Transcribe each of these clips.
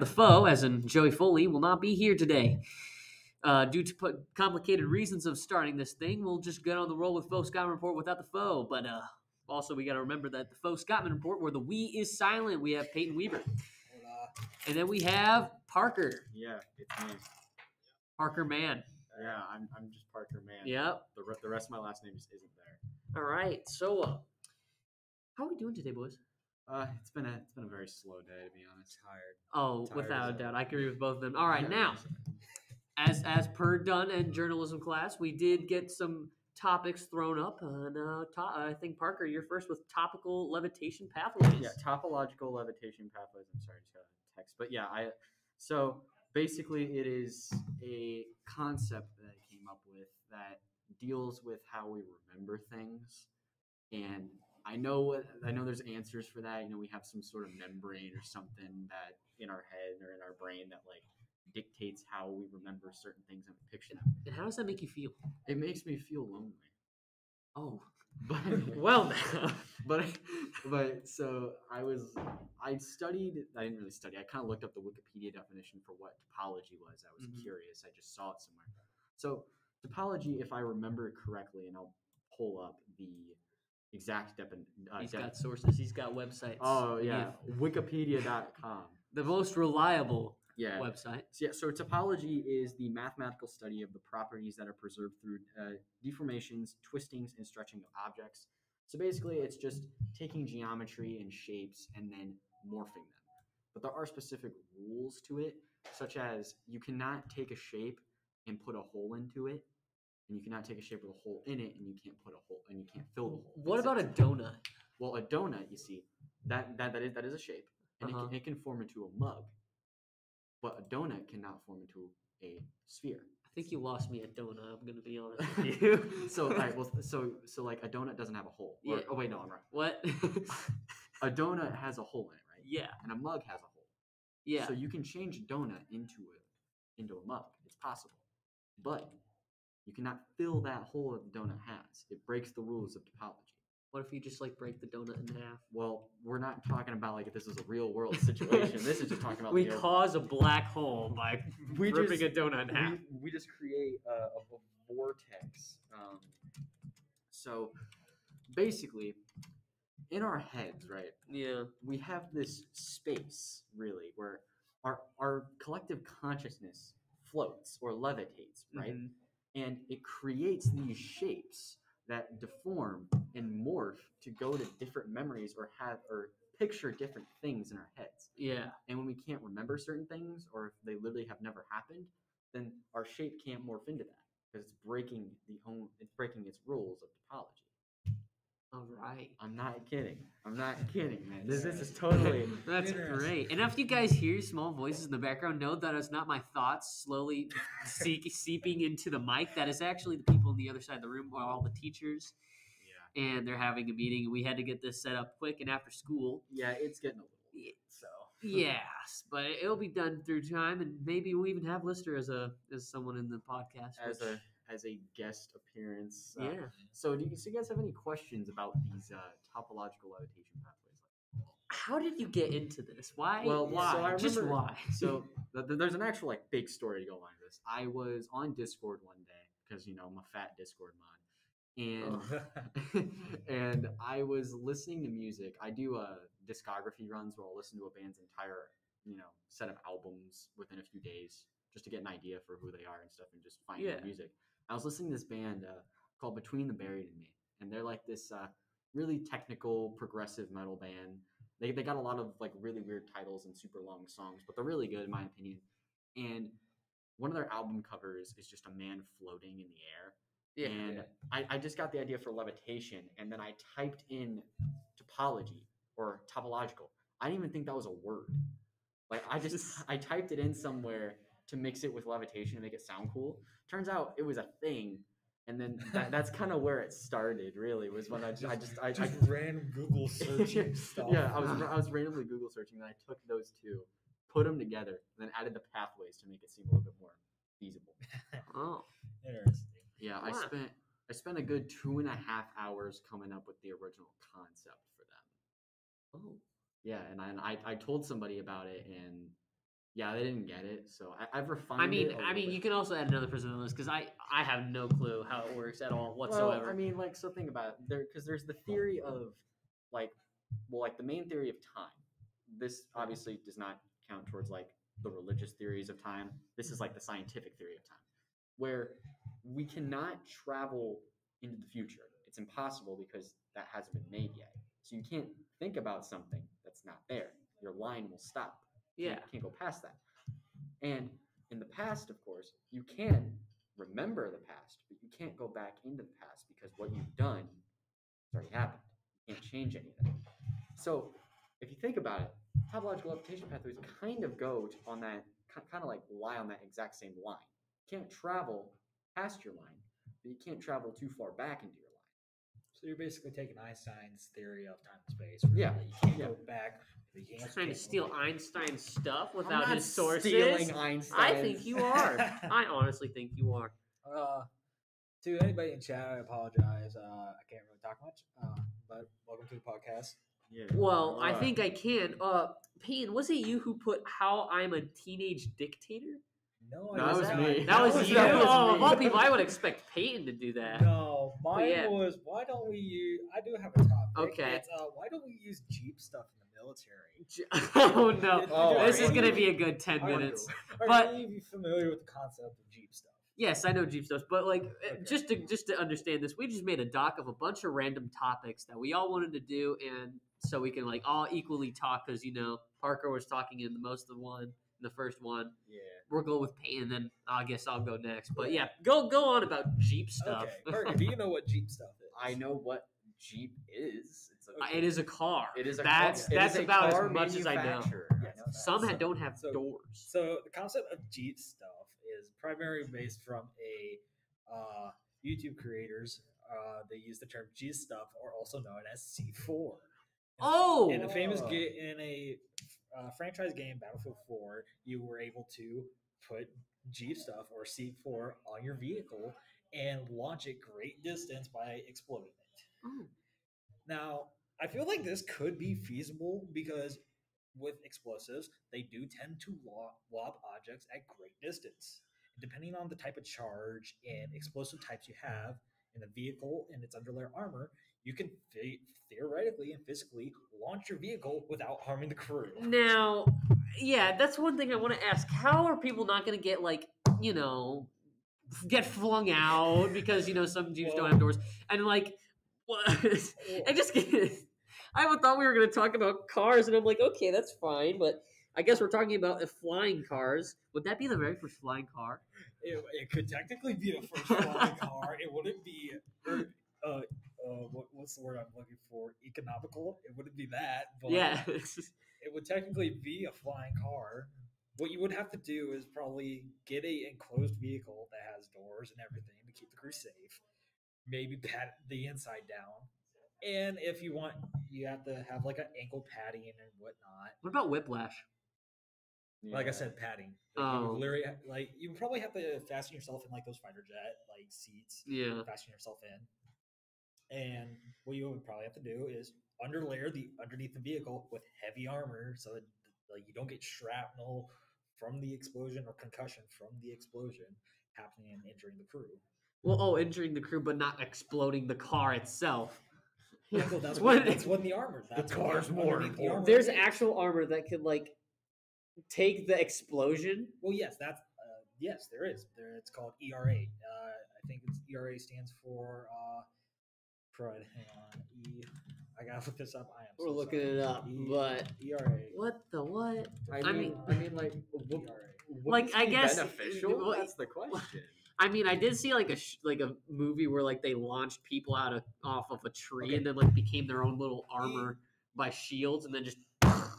The foe, as in Joey Foley, will not be here today. Uh, due to put complicated reasons of starting this thing, we'll just get on the roll with Foe Scottman Report without the foe. But uh, also, we got to remember that the Foe Scottman Report, where the we is silent, we have Peyton Weaver. And then we have Parker. Yeah, it's me. Parker Man. Yeah, I'm, I'm just Parker Man. Yep. The, re- the rest of my last name just isn't there. All right. So, uh, how are we doing today, boys? Uh, it's been a it's been a very slow day to be honest. Tired. Oh, Tired without a doubt. I agree with both of them. All right, now, as as per done in journalism class, we did get some topics thrown up. And uh, to- I think Parker, you're first with topical levitation pathways. Yeah, topological levitation pathways. I'm sorry, just got a text, but yeah, I. So basically, it is a concept that I came up with that deals with how we remember things, and I know I know. There's answers for that. You know, we have some sort of membrane or something that in our head or in our brain that like dictates how we remember certain things and we picture them. And how does that make you feel? It makes me feel lonely. Oh, But well but but so I was I studied I didn't really study I kind of looked up the Wikipedia definition for what topology was I was Mhm. curious I just saw it somewhere so topology if I remember it correctly and I'll pull up the exact definition uh, He's got sources. He's got websites. oh yeah wikipedia.com the most reliable yeah website. So, yeah, so topology is the mathematical study of the properties that are preserved through uh, deformations, twistings, and stretching of objects. So basically, it's just taking geometry and shapes and then morphing them. But there are specific rules to it, such as you cannot take a shape and put a hole into it, and you cannot take a shape with a hole in it, and you can't put a hole and you can't fill the hole. What It's- about a donut? well, a donut, you see, that that that is that is a shape, and Uh-huh. it, can, it can form into a mug. But a donut cannot form into a sphere. I think you lost me at donut. I'm gonna be honest with you. So, all right, well, so so like a donut doesn't have a hole. Or- Yeah. oh wait, no, I'm right. what? A donut has a hole in it, right? yeah, And a mug has a hole. yeah. So you can change a donut into a into a mug. It's possible, but you cannot fill that hole that the donut has. It breaks the rules of topology. What if you just like break the donut in half? Well, we're not talking about like if this is a real world situation. this is just talking about We the cause a black hole by We ripping just- a donut in half. we, we just create a, a, a vortex. Um, so basically, in our heads, right, Yeah. we have this space really where our our collective consciousness floats or levitates, right? Mhm. And it creates these shapes that deform and morph to go to different memories or have or picture different things in our heads. Yeah. And when we can't remember certain things, or if they literally have never happened, then our shape can't morph into that because it's breaking the own, it's breaking its rules of topology. All right. I'm not kidding. I'm not kidding, man. This, this is totally. That's great. And if you guys hear small voices in the background, know that it's not my thoughts slowly seek, seeping into the mic. That is actually the people on the other side of the room, or all the teachers, Yeah. and they're having a meeting. We had to get this set up quick and after school. Yeah, it's getting a little. Yeah. late, So. Yes, but it'll be done through time, and maybe we'll even have Lister as a as someone in the podcast. As which- a as a guest appearance. uh, yeah. So do you, so you guys have any questions about these uh, topological levitation pathways? How did you get into this? Why? Well, why? so I Just why? so th- th- there's an actual like big story to go along with this. I was on Discord one day because you know I'm a fat Discord mod, and Oh. and I was listening to music. I do uh, discography runs where I'll listen to a band's entire you know set of albums within a few days just to get an idea for who they are and stuff and just find Yeah. music. I was listening to this band uh, called Between the Buried and Me, and they're like this uh, really technical progressive metal band. They, they got a lot of like really weird titles and super long songs, but they're really good in my opinion. And one of their album covers is just a man floating in the air. yeah. and I, I just got the idea for levitation, and then I typed in topology or topological. I didn't even think that was a word. Like I just I typed it in somewhere to mix it with levitation to make it sound cool. Turns out it was a thing, and then that, that's kind of where it started. Really, was when I just I just I, just I random Google searching stuff. yeah, I was I was randomly Google searching, and I took those two, put them together, and then added the pathways to make it seem a little bit more feasible. Oh. Interesting. Yeah, I spent I spent a good two and a half hours coming up with the original concept for them. Oh. Yeah, and I and I, I told somebody about it, and yeah, they didn't get it. So I, I've refined. I mean, I mean, bit. you can also add another person to the list because I I have no clue how it works at all whatsoever. Well, I mean, like, so think about it. There, because there's the theory of, like, well, like the main theory of time. This obviously does not count towards like the religious theories of time. This is like the scientific theory of time, where we cannot travel into the future. It's impossible because that hasn't been made yet. So you can't think about something that's not there. Your line will stop. You yeah. can't- can't go past that. And in the past, of course, you can remember the past, but you can't go back into the past because what you've done has already happened. You can't change anything. So if you think about it, topological levitation pathways kind of go to, on that, kind of like lie on that exact same line. You can't travel past your line, but you can't travel too far back into your line. So you're basically taking Einstein's theory of time and space. where Yeah, You can't yeah. go back. But Trying to steal. Einstein's stuff I'm without not his sources. stealing Einstein. I think you are. I honestly think you are. Uh, to anybody in chat, I apologize. Uh, I can't really talk much. Uh, but welcome to the podcast. Yeah. Well, I think I can. Uh, Payne, was it you who put "How I'm a Teenage Dictator"? No, That was me. That was was- you. that was oh, of me. all people, I would expect Peyton to do that. No, mine yeah. was why don't we use? I do have a topic. Okay. It's, uh, why don't we use Jeep stuff in the military? Oh no, Oh, this I is gonna be a good ten I wonder- minutes. Are But- any of you familiar with the concept of Jeep stuff? Yes, I know Jeep stuff, but like uh, Okay. just to just to understand this, we just made a doc of a bunch of random topics that we all wanted to do, and so we can like all equally talk because you know Parker was talking in the most of the one, in the first one. Yeah. We're going with Payne, and then I guess I'll go next. But yeah, go go on about Jeep stuff. Okay, Parker, do you know what Jeep stuff is? I know what Jeep is. It's a, Uh, it is a car. It is a that's car, that's about car as much as I know. manufacturer. Yes. know. Some So- don't have so- doors. So the concept of Jeep stuff is primarily based from a uh, YouTube creators. Uh, they use the term Jeep stuff, or also known as C4. Oh, in a famous game in a uh, franchise game, Battlefield 4, you were able to put Jeep stuff or C4 on your vehicle and launch it great distance by exploding Oh. Now, I feel like this could be feasible because with explosives, they do tend to lo- lob objects at great distance. Depending on the type of charge and explosive types you have in the vehicle and its underlayer armor, you can the- theoretically and physically launch your vehicle without harming the crew. Now, yeah, that's one thing I want to ask. How are people not going to get like, you know, get flung out because you know some Jeeps don't have doors and like, what? I just I thought we were going to talk about cars, and I'm like, okay, that's fine, but I guess we're talking about flying cars. Would that be the very first flying car? It, it could technically be the first flying car. It wouldn't be, er, uh, uh, what, what's the word I'm looking for? Economical. It wouldn't be that. But yeah, it would technically be a flying car. What you would have to do is probably get a enclosed vehicle that has doors and everything to keep the crew safe. Maybe pat the inside down, and if you want, you have to have like an ankle padding and whatnot. what about whiplash? Like I said, padding. Like, you Oh. would literally like you would probably have to fasten yourself in like those fighter jet like seats. Yeah, Fasten yourself in, and what you would probably have to do is underlayer the underneath the vehicle with heavy armor so that like you don't get shrapnel from the explosion or concussion from the explosion happening and injuring the crew. Well, oh, injuring the crew, but not exploding the car itself. Yeah, well, that's What- what that's what the armor. That's what car's more underneath the important. There's is. actual armor that could like take the explosion. Well, yes, that's uh, yes, there is. There, it's called ERA. Uh, I think it's ERA stands for uh, crud. Hang on, E. I gotta look this up. I am. We're so looking sorry. it up, E- but ERA. what the what? I I mean, mean- I mean, like, would, ERA. would Like, I guess- beneficial. well, That's the question. I mean, I did see like a sh- like a movie where like they launched people out of off of a tree Okay. and then like became their own little armor by shields and then just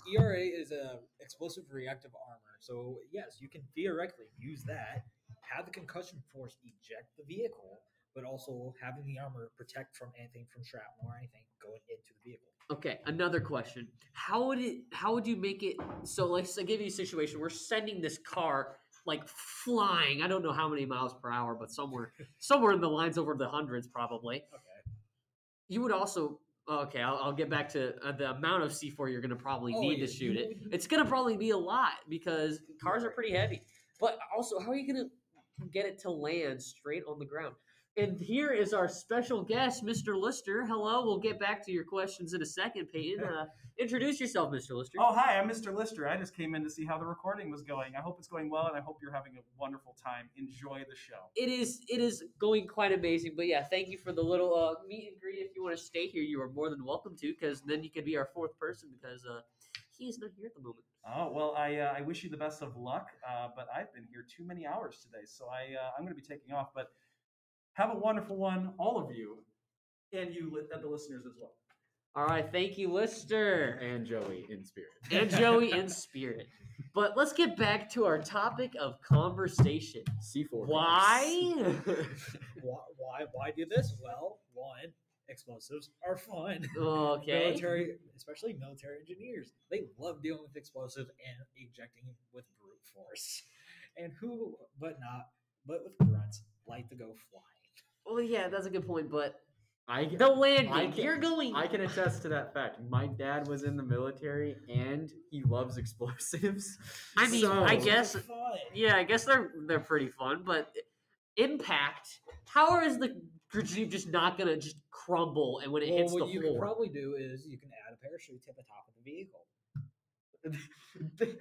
ERA is a explosive reactive armor. So yes, you can theoretically use that, have the concussion force eject the vehicle, but also having the armor protect from anything from shrapnel or anything going into the vehicle. Okay, another question. How would it how would you make it so let's say give you a situation we're sending this car like flying, I don't know how many miles per hour, but somewhere somewhere in the lines over the hundreds probably. Okay. You would also Okay, I'll, I'll get back to uh, the amount of C4 you're going to probably Oh, need yeah, to shoot it. It's going to probably be a lot because cars are pretty heavy. But also, how are you going to get it to land straight on the ground? And here is our special guest, Mr. Lister. Hello. We'll get back to your questions in a second, Peyton. Uh, introduce yourself, Mr. Lister. Oh, hi, I'm Mr. Lister. I just came in to see how the recording was going. I hope it's going well, and I hope you're having a wonderful time. Enjoy the show. It is it is going quite amazing. But yeah, thank you for the little uh, meet and greet. If you want to stay here, you are more than welcome to, because then you could be our fourth person because uh, he is not here at the moment. Oh, well, I, uh, I wish you the best of luck, uh, but I've been here too many hours today, so I, uh, I'm going to be taking off. But have a wonderful one, all of you, and you, and the listeners as well. All right, thank you, Lister. And Joey in spirit. and Joey in spirit. But let's get back to our topic of conversation. C4. Why? why, why why do this? Well, one, explosives are fun. okay. Military, especially military engineers, they love dealing with explosives and ejecting with brute force. And who, but not, but with grunts, like to go flying. Well, yeah, that's a good point. But I, the landing, I can- you're going. I can attest to that fact. My dad was in the military and he loves explosives. I mean, I guess- Yeah, I guess they're they're pretty fun. But impact. How is the jeep just not gonna just crumble and when it Well, hits what the you floor? can probably do is you can add a parachute to the top of the vehicle. this,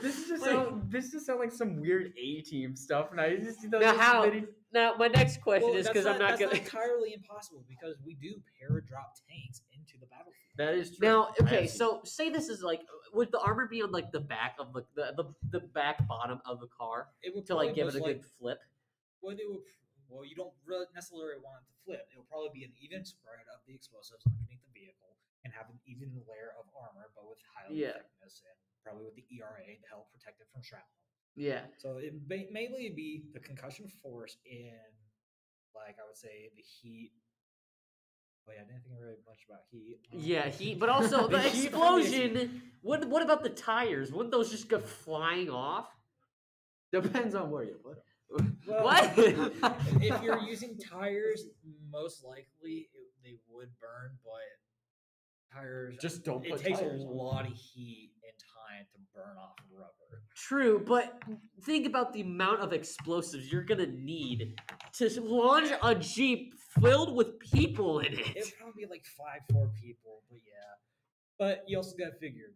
this just Wait. sound, this just sound like some weird A team stuff, and I just you know, Now how- many- now, my next question Well, is because I'm not that's gonna. entirely impossible because we do paradrop tanks into the battlefield. that is true. Now, okay, so say this is like, would the armor be on like the back of the the, the, the back bottom of the car It would to like give it a most good flip? Well, it would, well, you don't really necessarily want it to flip. It will probably be an even spread of the explosives underneath the vehicle and have an even layer of armor, but with high Yeah. thickness and probably with the ERA to help protect it from shrapnel. Yeah. So it may, mainly be the concussion force in, like I would say, the heat. Oh yeah, I didn't think really much about heat. Um, Yeah, heat, but also the The heat from the ex- explosion. What what about the tires? Wouldn't those just go flying off? depends on where you put them. Well, What? if you're using tires, most likely it, they would burn, but tires Just don't it put takes a on. lot of heat and time to burn off rubber. True, but think about the amount of explosives you're gonna need to launch a jeep filled with people in it. It'd probably be like five, four people, but yeah. But you also got to figure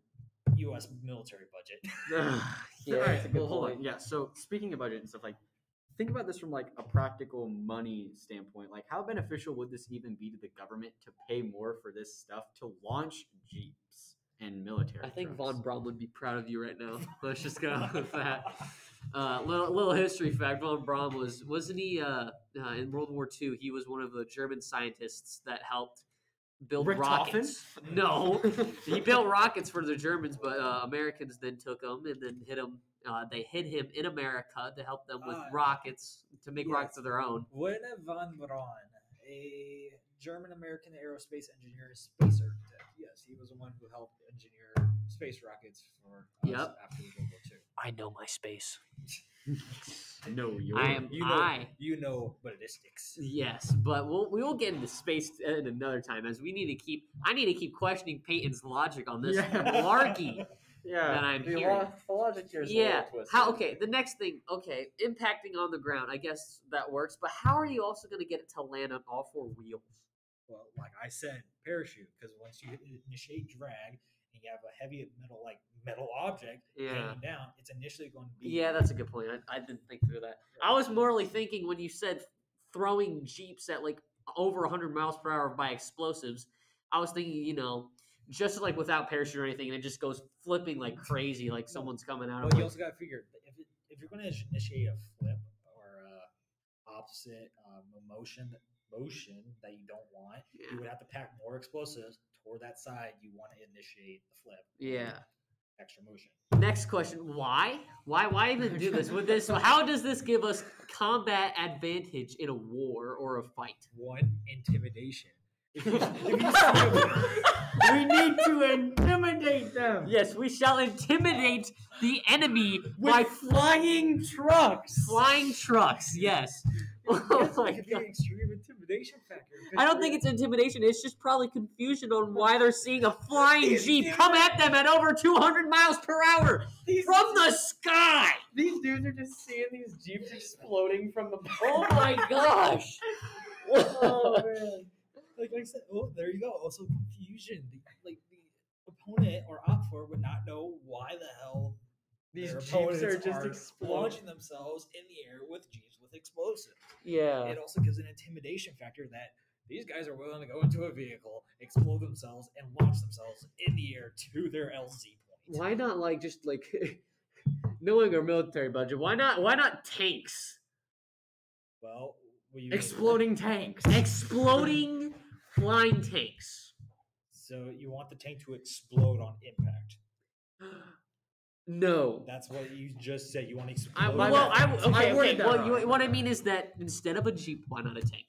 U.S. military budget. yeah, All right, that's a good well, hold on. Yeah. So speaking of budget and stuff, like, think about this from like a practical money standpoint. Like, how beneficial would this even be to the government to pay more for this stuff to launch jeeps and military? I think trucks? Von Braun would be proud of you right now. Let's just go with that. Uh, little little history fact: Von Braun was wasn't he uh, uh, in World War II? He was one of the German scientists that helped build rockets. No, he built rockets for the Germans, but uh, Americans then took them and then hit him. Uh, they hid him in America to help them with Ah, rockets to make yes. rockets of their own. Werner von Braun, a German-American aerospace engineer, space architect. Yes, he was the one who helped engineer space rockets for us Yep. after World War II. I know my space. No, you're. I am. You know, I you know ballistics. Yes, but we'll we will get into space at another time as we need to keep. I need to keep questioning Peyton's logic on this Yeah. malarkey. yeah. that I'm the hearing. lo- the logic here is a yeah. little twisted. How? Okay. The next thing. Okay. Impacting on the ground. I guess that works. But how are you also going to get it to land on all four wheels? Well, like I said, parachute, because once you initiate drag and you have a heavy metal, like metal object Yeah. hanging down, it's initially going to be. Yeah, that's a good point. I, I didn't think through that. I was morally thinking when you said throwing jeeps at like over 100 miles per hour by explosives. I was thinking, you know, just like without parachute or anything, and it just goes flipping like crazy, like someone's coming out Well, you it. also got to figure if it, if you're going to initiate a flip or opposite um, motion motion that you don't want, Yeah. you would have to pack more explosives toward that side you want to initiate the flip. Yeah. Extra motion. Next question: Why? Why? Why even do this? With this, So how does this give us combat advantage in a war or a fight? One intimidation. If you, if you we need to intimidate them. Yes, we shall intimidate the enemy With by flying trucks. flying trucks. Yes, Oh my it could be God. extreme intimidation factor. I don't think it's intimidation. It's just probably confusion on why they're seeing a flying jeep come at them at over 200 miles per hour These, from the sky. these dudes are just seeing these jeeps exploding from the. Oh my gosh. oh man. like I said, oh, there you go. Also confusion. The opponent or OPFOR would not know why the hell These jeeps are just exploding. launching themselves in the air with jeeps with explosives. yeah. It also gives an intimidation factor that these guys are willing to go into a vehicle, explode themselves, and launch themselves in the air to their LZ point. Why not like just like knowing our military budget? Why not? Why not tanks? Well, you mean? Exploding tanks. Exploding flying tanks. So you want the tank to explode on impact. No. That's what you just said. You want to explode. I, my well. I, I okay, okay. worded that Well, you, what I mean is that instead of a jeep, why not a tank?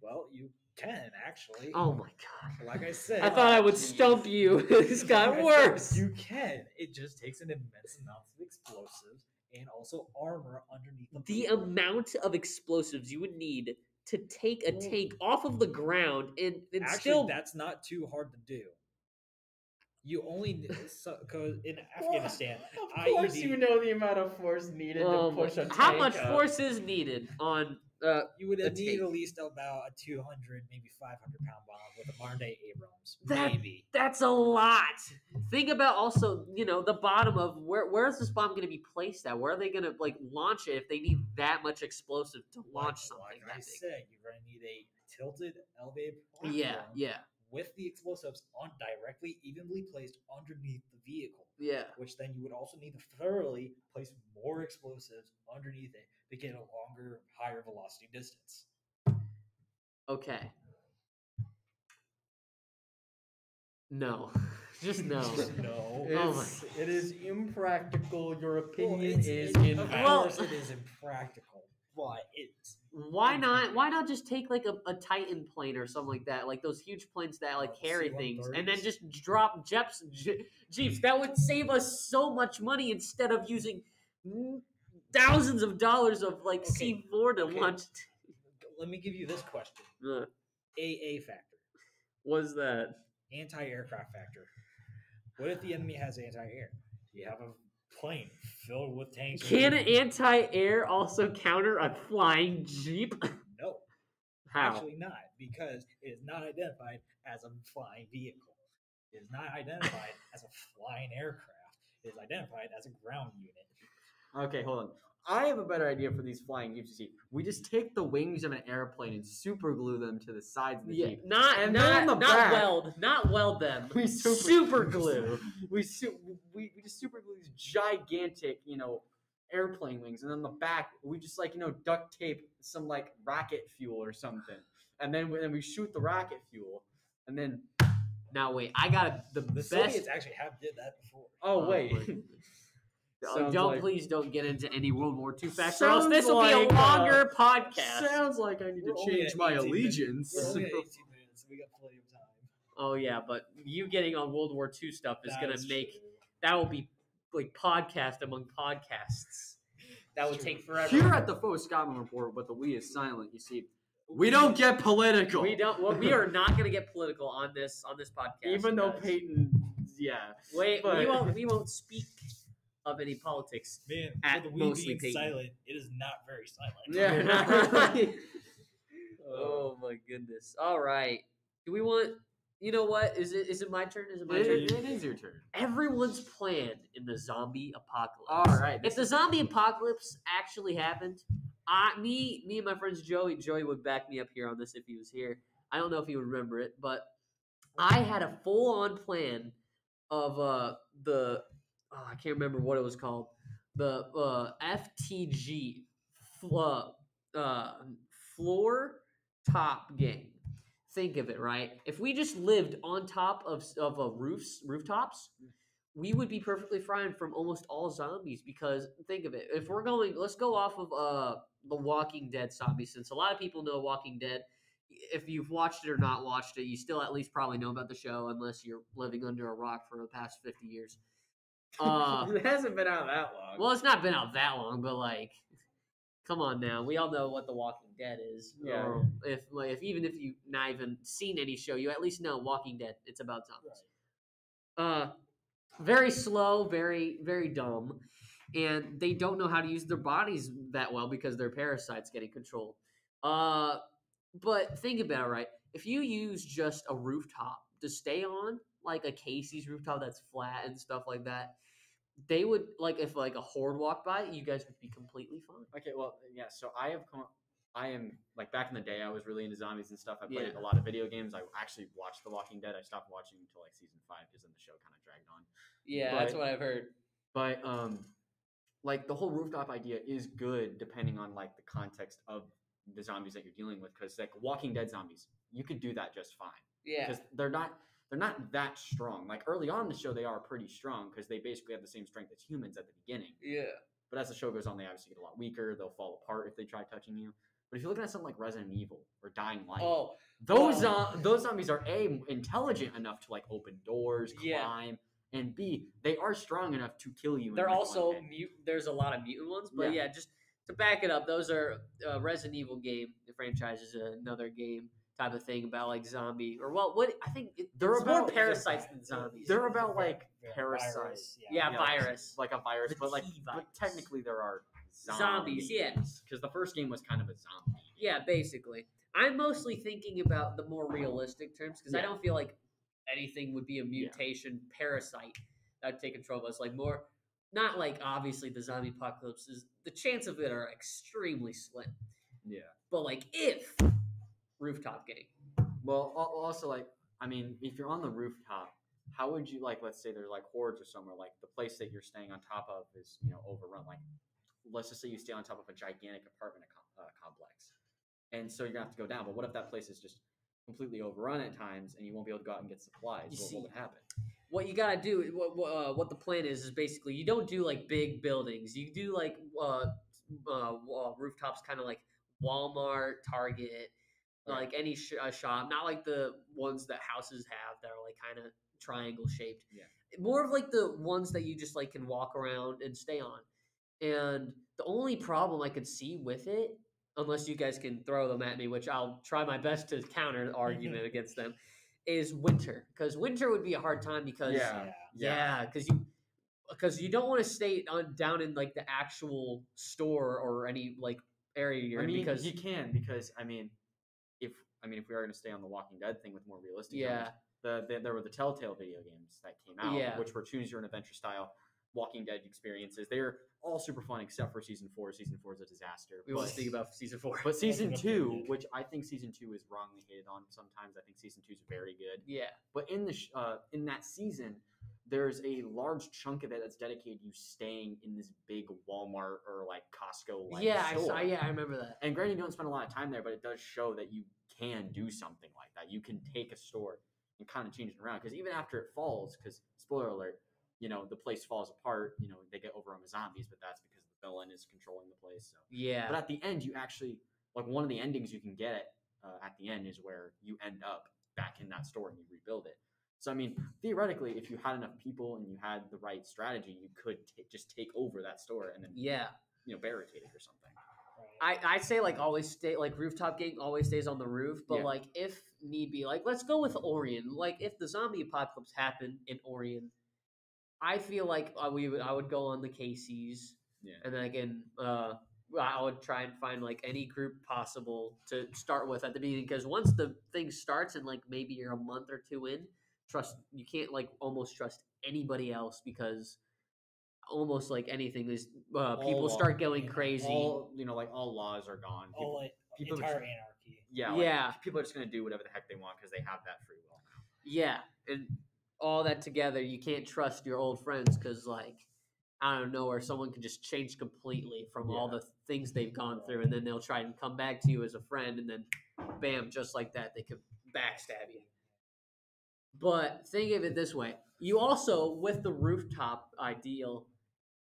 well, you can actually. Oh my god! Like I said, I thought I would jeez. stump you. this got like I said, worse. You can. It just takes an immense amount of explosives and also armor underneath the. the amount of explosives you would need to take a Well- tank off of the ground and, and Actually, still that's not too hard to do. You only because in Afghanistan, Of course, IED you know the amount of force needed Oh to push a tank. how much up. force is needed on uh, you would need tank. at least about a 200, maybe 500 pound bomb with a modern day Abrams. That- maybe. that's a lot think about also you know the bottom of where where's this bomb going to be placed at where are they going to like launch it if they need that much explosive to launch Like- something Like that I big? said, you're going to need a tilted elevated platform yeah yeah with the explosives on directly evenly placed underneath the vehicle. yeah Which then you would also need to thoroughly place more explosives underneath it to get a longer, higher velocity distance. okay no just no no. Oh my- It's, impractical. Your opinion it's- is in. Of Well- course, it is impractical, but it's Why not? Why not just take like a, a Titan plane or something like that, like those huge planes that like Oh, carry things, and then just drop jeeps, je- jeeps. That would save us so much money instead of using thousands of dollars of like Okay, C four to okay. launch. Let me give you this question: Uh, AA factor, what's that? Anti-aircraft factor. What if the enemy has anti-air? You have a plane filled with tanks. Can an anti-air also counter a flying jeep? No, How? actually not, because it is not identified as a flying vehicle. It is not identified as a flying aircraft. It is identified as a ground unit. Okay, hold on. I have a better idea for these flying jeeps. You see, we just take the wings of an airplane and super glue them to the sides of the Yeah, jeep. not And not then the not back- weld, not weld them. We super, super glue. we, su- we we just super glue these gigantic, you know, airplane wings, and then the back we just like you know duct tape some like rocket fuel or something, and then we, then we shoot the rocket fuel, and then Now wait, I got the, The best. Soviets actually have did that before. oh Oh wait, my goodness. Oh, Sounds don't like- please don't get into any World War II facts, or else this will be like, a uh, longer podcast. sounds like I need We're to change my 18 minutes. allegiance. We're only at 18 minutes, so we got plenty of time. Oh yeah, but you getting on World War II stuff is That gonna is make true. that will be like podcast among podcasts. That would take forever. Here at the Faux Scotland Report, but the we is silent. You see, we don't get political. we don't. Well, we are not gonna get political on this on this podcast. even though guys. Peyton, yeah. Wait, we won't. We won't speak of any politics. Man, At for the mostly being silent, it is not very silent. Yeah. oh my goodness! All right. Do we want? You know what? Is it? Is it my turn? Is it my It- turn? it- it is your turn. Everyone's plan in the zombie apocalypse. All right. If the zombie apocalypse actually happened, I, me, me and my friends Joey, Joey would back me up here on this if he was here. I don't know if he would remember it, but I had a full-on plan of uh the oh, I can't remember what it was called, the uh, FTG, fl- uh, floor top game. Think of it, right? If we just lived on top of of uh, roofs, rooftops, we would be perfectly fine from almost all zombies because think of it if we're going let's go off of uh the walking dead zombie since a lot of people know walking dead if you've watched it or not watched it you still at least probably know about the show unless you're living under a rock for the past 50 years uh it hasn't been out that long. well it's not been out that long but like come on now. We all know what The Walking Dead is. Yeah. Or if like if even if you've not even seen any show, you at least know Walking Dead. It's about zombies. Uh, very slow, very very dumb, and they don't know how to use their bodies that well because their parasites getting controlled. Uh, but think about it, right? If you use just a rooftop to stay on, like a Casey's rooftop that's flat and stuff like that, they would like if like a horde walked by, you guys would be completely fine. Okay, well, yeah. So I have come. I am like back in the day. I was really into zombies and stuff. I played Yeah. a lot of video games. I actually watched The Walking Dead. I stopped watching until like season five because then the show kind of dragged on. Yeah, that's what I've heard. But um, like the whole rooftop idea is good depending on like the context of the zombies that you're dealing with. Because like Walking Dead zombies, you could do that just fine. Yeah, because they're not they're not that strong. Like early on in the show, they are pretty strong because they basically have the same strength as humans at the beginning. yeah, But as the show goes on, they obviously get a lot weaker. They'll fall apart if they try touching you. But if you're looking at something like Resident Evil or Dying Light, oh, those zo- those zombies are a intelligent enough to like open doors, Yeah. climb, and b they are strong enough to kill you. they're also. There's a lot of mutant ones, but Yeah. yeah, just to back it up, those are uh, Resident Evil game. The franchise is another game type of thing about like zombie or well, what I think it, They're it's more about- parasites than zombies. They're about like Vi- parasites. virus, yeah, Yeah, virus. like a virus, The but like T but technically there are Zombies, yeah. Because the first game was kind of a zombie. Yeah, basically. I'm mostly thinking about the more realistic terms because I don't feel like anything would be a mutation parasite that would take control of us. Like more, not like obviously the zombie apocalypse is the chance of it are extremely slim. Yeah. But like if rooftop game, Well, al- also like I mean, if you're on the rooftop, how would you like? Let's say there's like hordes or somewhere. Like the place that you're staying on top of is you know overrun. Like let's just say you stay on top of a gigantic apartment co- uh, complex, and so you're gonna have to go down. But what if that place is just completely overrun at times, and you won't be able to go out and get supplies? You what, see- what would happen? what you gotta do, what what, uh, what the plan is, is basically you don't do like big buildings. You do like uh, uh, rooftops, kind of like Walmart, Target. Like any sh- uh, shop, not like the ones that houses have that are like kind of triangle shaped. Yeah. More of like the ones that you just like can walk around and stay on. And the only problem I could see with it, unless you guys can throw them at me, which I'll try my best to counter the argument against them, is winter. Because winter would be a hard time because Yeah. yeah, because you because you don't want to stay on down in like the actual store or any like area you're I in mean, because you can because I mean, if I mean if we are going to stay on the Walking Dead thing with more realistic, Yeah. elements, the, the there were the Telltale video games that came out, Yeah. which were choose your own adventure style Walking Dead experiences. They're all super fun except for season four. Season four is a disaster. we won't speak about season four. But season two, which I think season two is wrongly hated on sometimes, I think season two is very good. yeah, But in the sh- uh, in that season, there's a large chunk of it that's dedicated to you staying in this big Walmart or like Costco like yeah, I saw, yeah, I remember that. And granted, you don't spend a lot of time there, but it does show that you can do something like that. You can take a store and kind of change it around. Because even after it falls, because spoiler alert, you know the place falls apart. You know they get overrun with zombies, but that's because the villain is controlling the place. So, Yeah, but at the end, you actually like one of the endings you can get uh, at the end is where you end up back in that store and you rebuild it. So I mean, theoretically, if you had enough people and you had the right strategy, you could ta just take over that store and then yeah. you know barricade it or something. I I say like always stay like rooftop game always stays on the roof, but Yeah. like if need be, like let's go with Orion. Like if the zombie apocalypse happened in Orion, I feel like uh, we would I would go on the Casey's. Yeah. and then again, uh, I would try and find like any group possible to start with at the beginning because once the thing starts and like maybe you're a month or two in, trust you can't like almost trust anybody else because almost like anything is uh, people All start law- going crazy. All you know, like all laws are gone. People, All like people entire just- anarchy. yeah, like, Yeah. People are just gonna do whatever the heck they want because they have that free will now. Yeah, and all that together, you can't trust your old friends because, like, I don't know, or someone can just change completely from all the things they've gone through, and then they'll try and come back to you as a friend, and then, bam, just like that, they could backstab you. But think of it this way: you also, with the rooftop ideal,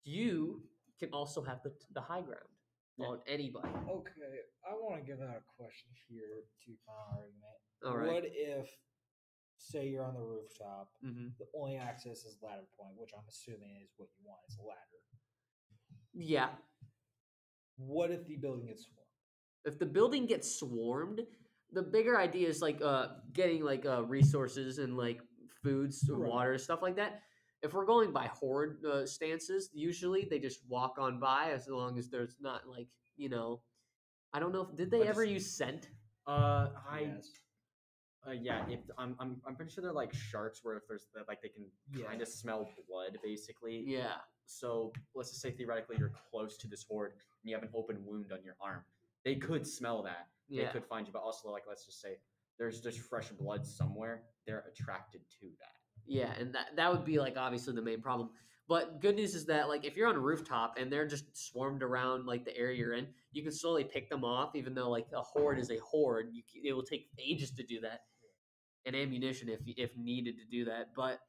you can also have the the high ground Yeah. on anybody. Okay, I want to give out a question here to my argument. All right. What if, say, you're on the rooftop, hmm the only access is ladder point, which I'm assuming is what you want is a ladder. Yeah. What if the building gets swarmed? if the building gets swarmed, the bigger idea is like uh getting like uh resources and like foods, Right. water, stuff like that. If we're going by horde uh, stances, usually they just walk on by as long as there's not like you know. I don't know. if Did they But ever just- use scent? Uh, I Yes. uh, yeah. If I'm, I'm I'm pretty sure they're like sharks, where if there's that like they can kind of smell blood, basically. Yeah. So let's just say theoretically you're close to this horde and you have an open wound on your arm. They could smell that. They Yeah. could find you, but also like let's just say there's just fresh blood somewhere. They're attracted to that. Yeah, and that that would be like obviously the main problem. But good news is that like if you're on a rooftop and they're just swarmed around like the area you're in, you can slowly pick them off. Even though like a horde is a horde, you it will take ages to do that, and ammunition if if needed to do that. But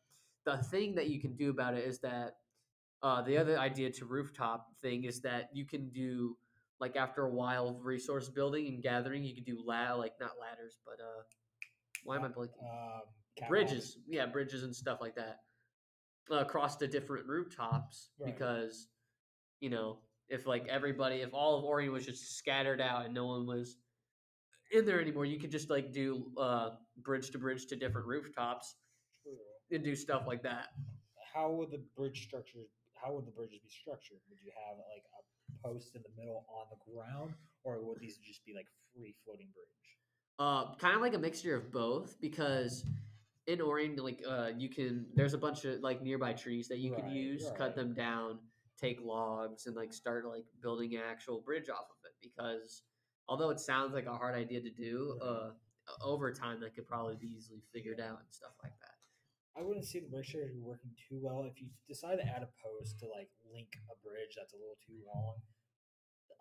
the thing that you can do about it is that uh, the other idea to rooftop thing is that you can do like after a while resource building and gathering, you can do la like not ladders, but uh, why am I blinking? Um, bridges yeah bridges and stuff like that uh, across the different rooftops Right. because you know if like everybody if all of oregon was just scattered out and no one was in there anymore you could just like do uh bridge to bridge to different rooftops True. and do stuff like that How would the bridge structure? How would the bridges be structured? Would you have like a post in the middle on the ground, or would these just be like free floating bridge? Uh, kind of like a mixture of both because in Oregon, like uh, you can there's a bunch of like nearby trees that you can use, right. cut them down, take logs, and like start like building an actual bridge off of it. Because although it sounds like a hard idea to do, Right. uh, over time that could probably be easily figured out and stuff like that. I wouldn't see the bridge structure working too well if you decide to add a post to like link a bridge that's a little too long.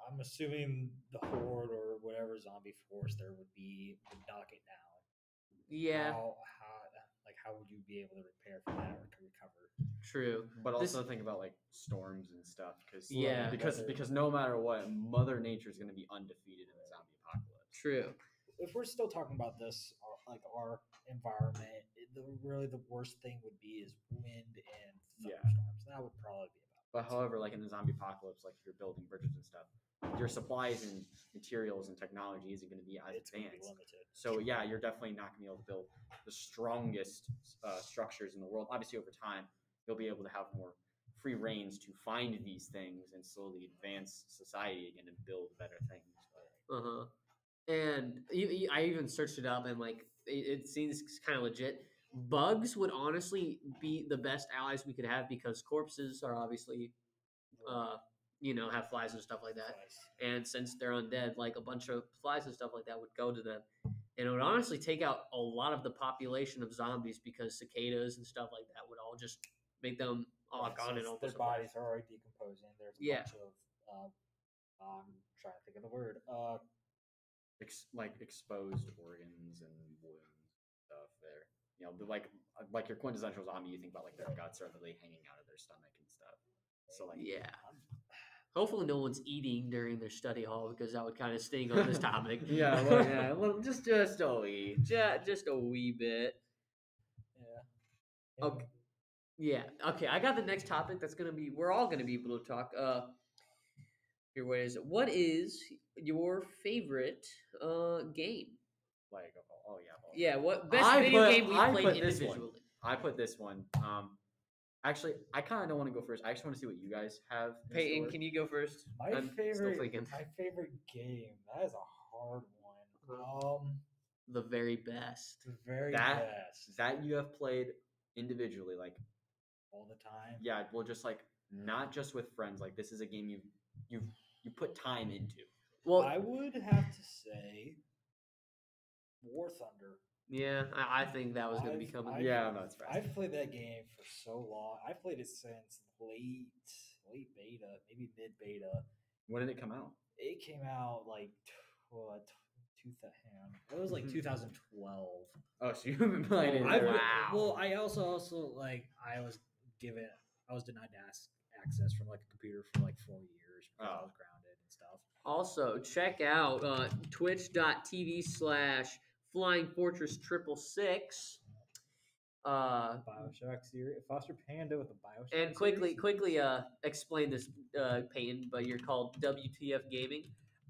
I'm assuming the horde or whatever zombie force there would be would knock it down. Yeah, How, how would you be able to repair from that or to recover? true. But This- also think about like storms and stuff, because Yeah. because Weather. because no matter what, Mother Nature is going to be undefeated in the zombie apocalypse. True. If we're still talking about this, like our environment, it, the really the worst thing would be is wind and Yeah. thunderstorms. That would probably be about. But however, like in the zombie apocalypse, like if you're building bridges and stuff, your supplies and materials and technology isn't going to be as It's be advanced. limited. So yeah, you're definitely not going to be able to build the strongest uh, structures in the world. Obviously, over time, you'll be able to have more free reigns to find these things and slowly advance society again and build better things. Uh huh. And I even searched it up, and like it, it seems kind of legit. Bugs would honestly be the best allies we could have because corpses are obviously, uh, you know, have flies and stuff like that. And since they're undead, like a bunch of flies and stuff like that would go to them, and it would honestly take out a lot of the population of zombies because cicadas and stuff like that would all just make them all Right, gone and almost their bodies are already decomposing. There's a Yeah. bunch of uh, I'm trying to think of the word. Uh, ex- like exposed organs and wounds stuff there. You know, the, like like your quintessential zombie, you think about like their guts are literally hanging out of their stomach and stuff. So like Yeah. Hopefully, no one's eating during their study hall because that would kind of sting on this topic. yeah, well, yeah, well, just just a wee. just, just a wee bit. yeah. Okay. Yeah. Okay. I got the next topic. That's gonna be. We're all gonna be able to talk. Uh, here. What is it? What is your favorite uh game? Like oh, oh yeah. oh, Yeah. What best I video put- game we I played put this one. individually? I put this one. Um, actually, I kind of don't want to go first. I just want to see what you guys have. in Peyton, store. can you go first? My I'm still favorite, thinking. my favorite game. That is a hard Uh-huh. one. Um, The very best. the very That- best that you have played individually, like all the time. yeah, well, just like not just with friends. Like this is a game you you you put time into. Well, I would have to say War Thunder. Yeah, I, I think that was gonna be I've- coming. I've- Yeah, no, it's fast. I've played that game for so long. I've played it since late late beta, maybe mid beta. When did it come out? It came out like what two thousand? It was like Mhm. 2012. Oh, so you've been playing it. I Wow. Well, I also also like I was given I was denied ac- access from like a computer for like four years because I Oh. was grounded and stuff. Also, check out uh, twitch.tv slash flying fortress triple six. Uh, Bioshock series, Foster Panda with the Bioshock. and quickly, series? quickly, uh, explain this, uh, Payton. But you're called WTF Gaming.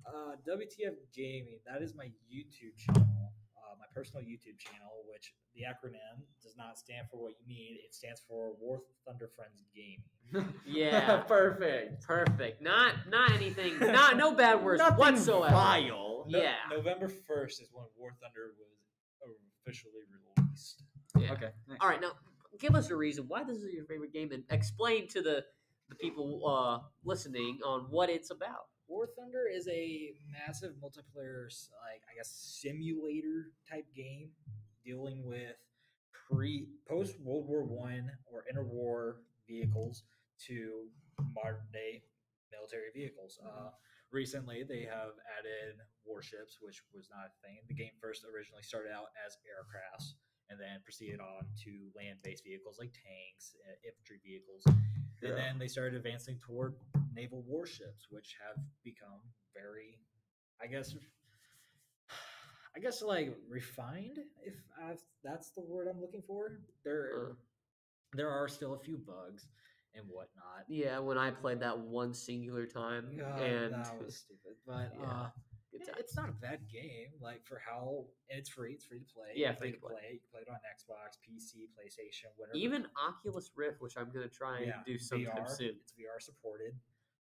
Uh, WTF Gaming. That is my YouTube channel, my personal YouTube channel, which the acronym does not stand for what you need. It stands for War Thunder Friends Gaming. Yeah. perfect. Perfect. Not, not anything. Not no bad words Nothing whatsoever. Vile. No- Yeah. November first is when War Thunder was officially released. Yeah. Okay. nice. All right, now give us a reason why this is your favorite game, and explain to the the people uh, listening on what it's about. War Thunder is a massive multiplayer, like I guess, simulator type game dealing with pre post World War One or interwar vehicles to modern day military vehicles. Uh, recently, they have added warships, which was not a thing. The game first originally started out as aircrafts, and then proceeded on to land based vehicles like tanks, infantry vehicles, Yeah. and then they started advancing toward naval warships, which have become very, I guess, I guess like refined, if i that's the word I'm looking for. There, Uh. there are still a few bugs and whatnot. Yeah, when I played that one singular time, God, and that was stupid, but Yeah, uh, good time. it's not a bad game. Like for how and it's free. It's free to play. Yeah, You free can to play. You can play it on Xbox, PC, PlayStation, whatever. even Oculus Rift, which I'm gonna try and Yeah, do sometime VR, soon. It's VR supported.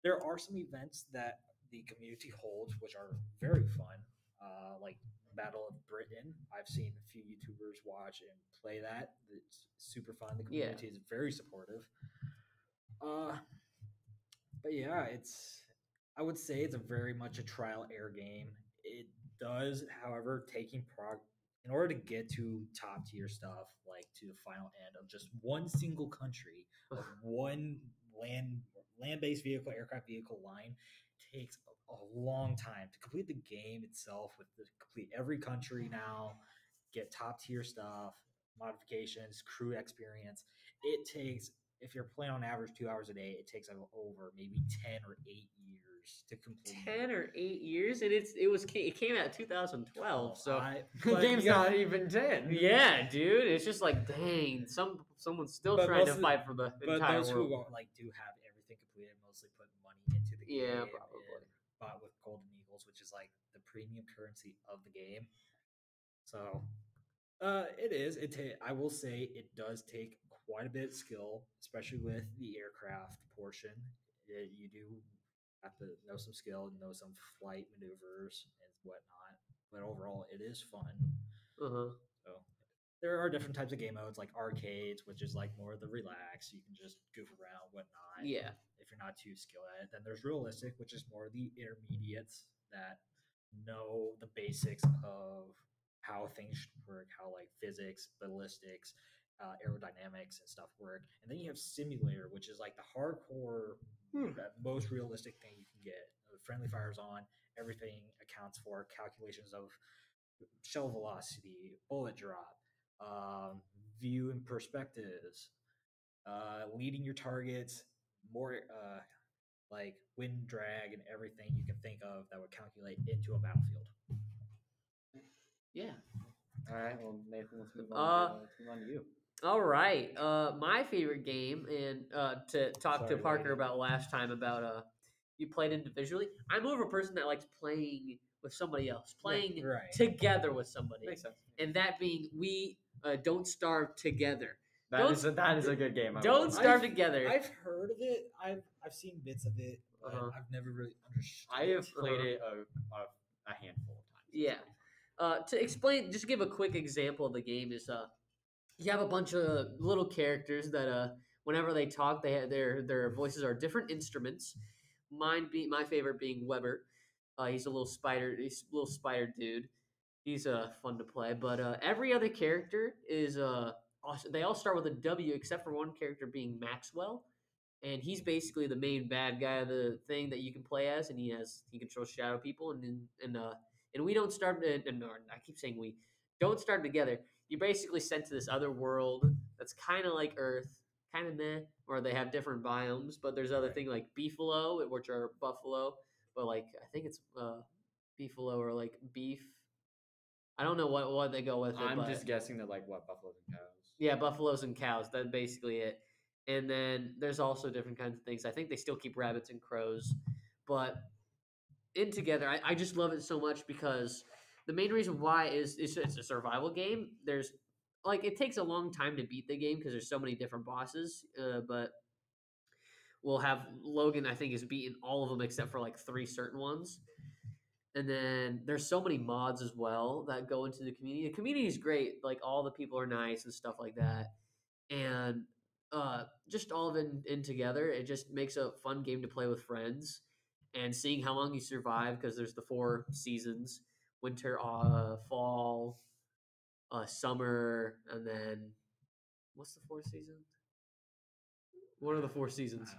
There are some events that the community holds, which are very fun, uh, like Battle of Britain. I've seen a few YouTubers watch and play that. It's super fun. The Yeah. community is very supportive. Uh, but yeah, it's. I would say it's a very much a trial error game. It does, however, taking prog in order to get to top tier stuff, like to the final end of just one single country of one land land based vehicle, aircraft vehicle line takes a, a long time to complete the game itself. With the complete every country now, get top tier stuff, modifications, crew experience. It takes if you're playing on average two hours a day, it takes over maybe ten or eight years to complete. Ten or eight years, and it's it was it came out 2012. So I, The game's you gotta- not even ten. yeah, dude, it's just like dang, some someone's still But trying to most of- fight for the But entire those world. who are, like do have everything completed mostly put money into the game. Yeah, probably. Bought with Golden Eagles, which is like the premium currency of the game. So, uh, it is. It ta- I will say it does take quite a bit of skill, especially with the aircraft portion. It, you do have to know some skill, know some flight maneuvers and whatnot. But overall, it is fun. Uh-huh. So there are different types of game modes like arcades, which is like more of the relax. You can just goof around, whatnot. Yeah. If you're not too skilled at it, then there's realistic, which is more the intermediates that know the basics of how things should work, how like physics, ballistics, uh, aerodynamics, and stuff work. And then you have simulator, which is like the hardcore, Hmm. uh, most realistic thing you can get. Uh, friendly fires on, everything accounts for calculations of shell velocity, bullet drop, um, view and perspectives, uh, leading your targets, more uh, like wind drag and everything you can think of that would calculate into a battlefield. Yeah. All right. Well, Nathan, let's move on. Uh, to, let's move on to you. All right. Uh, my favorite game, and uh, to talk to Parker lady. about last time about uh, you played individually. I'm more of a person that likes playing with somebody else, playing right. together with somebody, Makes sense. and that being we uh, don't starve together. That don't- is a, that is a good game. I Don't starve I've- together. I've heard of it. I've I've seen bits of it, Uh-huh. I've never really understood. I have it. played Uh-huh. it a, a, a handful of times. Yeah. Uh, to explain, just give a quick example of the game is uh, you have a bunch of little characters that uh, whenever they talk, they their their voices are different instruments. Mine be my favorite being Webber. Uh, he's a little spider, he's a little spider dude. He's uh fun to play, but uh, every other character is uh also, they all start with a W except for one character being Maxwell, and he's basically the main bad guy of the thing that you can play as, and he has he controls shadow people, and and, and uh and we don't start. And, and I keep saying we don't start together. You're basically sent to this other world that's kind of like Earth, kind of meh, or they have different biomes. But there's other thing like beefalo, which are buffalo, but like I think it's uh, beefalo or like beef. I don't know what what they go with. It, I'm just guessing that like what buffaloes and cows. Yeah, buffaloes and cows. That's basically it. And then there's also different kinds of things. I think they still keep rabbits and crows, but in together, I, I just love it so much because the main reason why is it's, it's a survival game. There's like it takes a long time to beat the game because there's so many different bosses. Uh, but we'll have Logan. I think has beaten all of them except for like three certain ones. And then there's so many mods as well that go into the community. The community is great. Like all the people are nice and stuff like that. And uh, just all of it in, in together, it just makes a fun game to play with friends. And seeing how long you survive because there's the four seasons: winter, uh, fall, uh, summer, and then what's the fourth season? What are the four seasons? Uh,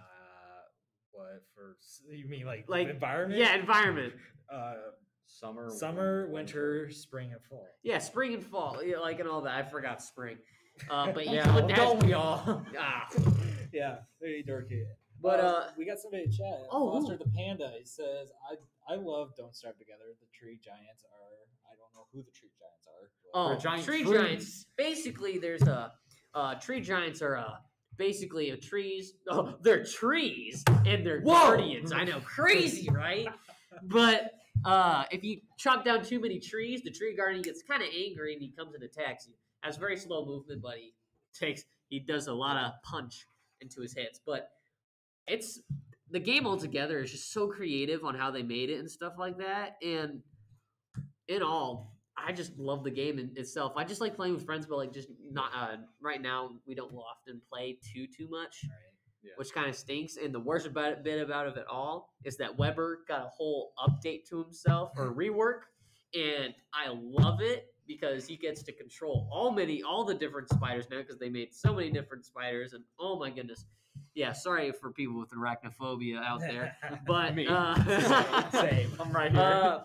what for? You mean like Like environment? Yeah, environment. Uh, Summer, summer, winter, spring, and fall. Yeah, spring and fall, yeah, like and all that. I forgot spring, uh, but Yeah, one has- don't we all? Ah, Yeah, very dorky. But, Uh, uh, we got somebody to chat. oh, Foster who? the Panda. He says, "I I love Don't Starve Together. The tree giants are. I don't know who the tree giants are. oh, giant tree trees. giants. Basically, there's a uh, tree giants are uh, basically a trees. Oh, they're trees and they're Whoa! guardians. I know, crazy, right? but uh, if you chop down too many trees, the tree guardian gets kind of angry and he comes and attacks you. Has very slow movement, but he takes he does a lot of punch into his hits. But it's the game altogether is just so creative on how they made it and stuff like that. And in all, I just love the game in itself. I just like playing with friends, but like just not uh, right now. We don't often play too too much Right. which kind of stinks. And the worst about it, bit about it all is that Webber got a whole update to himself or rework, and I love it because he gets to control all many all the different spiders now because they made so many different spiders, and oh my goodness, yeah. Sorry for people with arachnophobia out there, but Me. uh, Same. I'm right here. uh,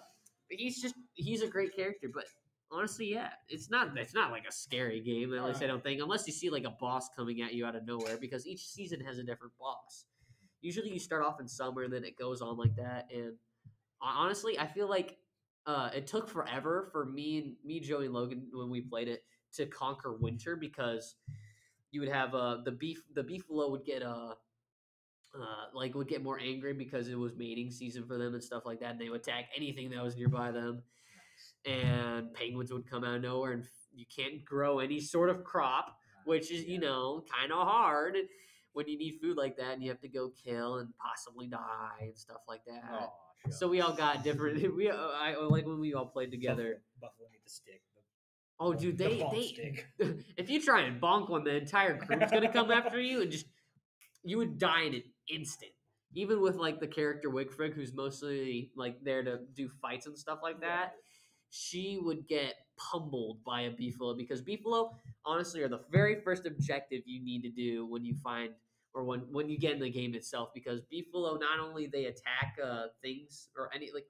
he's just he's a great character, but honestly, yeah, it's not it's not like a scary game. At least I don't think, unless you see like a boss coming at you out of nowhere, because each season has a different boss. Usually, you start off in summer, and then it goes on like that. And honestly, I feel like uh, it took forever for me and me, Joey, and Logan when we played it to conquer winter because you would have uh, the beef the beefalo would get uh, uh, like would get more angry because it was mating season for them and stuff like that, and they would attack anything that was nearby them. And penguins would come out of nowhere, and you can't grow any sort of crop, which is you know kind of hard when you need food like that, and you have to go kill and possibly die and stuff like that. So we all got different. We I like when we all played together. Buffalo, Buffalo need to stick. The, Oh, dude, they bomb they stick. if you try and bonk one, the entire group's gonna come after you, and just you would die in an instant. Even with like the character Wigfrid, who's mostly like there to do fights and stuff like that, she would get pummeled by a beefalo because beefalo, honestly, are the very first objective you need to do when you find or when when you get in the game itself. Because beefalo not only they attack uh, things or any like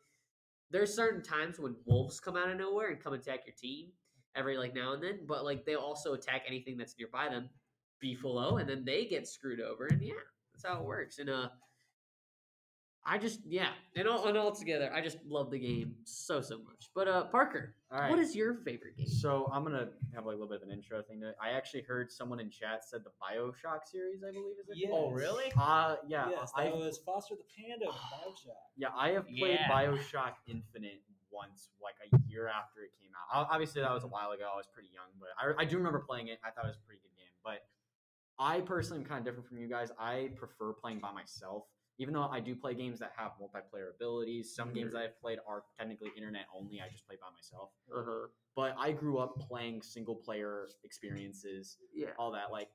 there's certain times when wolves come out of nowhere and come attack your team every like now and then, but like they'll also attack anything that's nearby them, beefalo, and then they get screwed over, and yeah, that's how it works. And uh, I just yeah, and all and all together, I just love the game so so much. But uh, Parker, All right. what is your favorite game? So I'm gonna have like a little bit of an intro thing to. I actually heard someone in chat said the Bioshock series, I believe is it? Yes. Oh, really? Uh yeah. yes, I was Foster the Panda from Bioshock. yeah, I have played Yeah. Bioshock Infinite once, like a year after it came out. Obviously, that was a while ago. I was pretty young, but I, I do remember playing it. I thought it was a pretty good game. But I personally am kind of different from you guys. I prefer playing by myself, even though I do play games that have multiplayer abilities. Some games that I've played are technically internet only. I just play by myself. Uh huh. But I grew up playing single player experiences Yeah. all that like